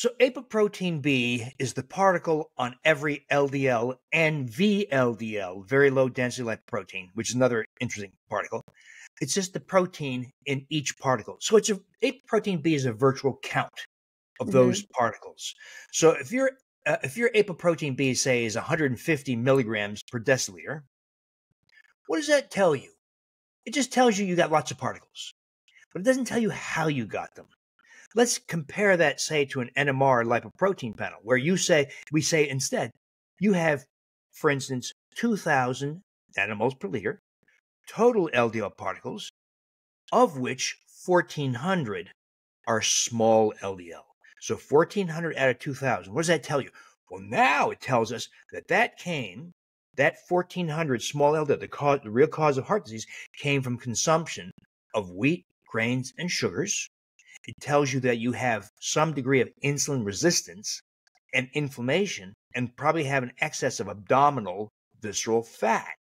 So apoprotein B is the particle on every LDL and VLDL, very low density lipoprotein, which is another interesting particle. It's just the protein in each particle. So it's a apoprotein B is a virtual count of mm-hmm. those particles. So if your uh, if your apoprotein B say is 150 milligrams per deciliter, what does that tell you? It just tells you you got lots of particles, but it doesn't tell you how you got them. Let's compare that, say, to an NMR lipoprotein panel, where you say, we say instead, you have, for instance, 2,000 nanomoles per liter, total LDL particles, of which 1,400 are small LDL. So 1,400 out of 2,000. What does that tell you? Well, now it tells us that that came, that 1,400 small LDL, the, cause, the real cause of heart disease, came from consumption of wheat, grains, and sugars, it tells you that you have some degree of insulin resistance and inflammation and probably have an excess of abdominal visceral fat.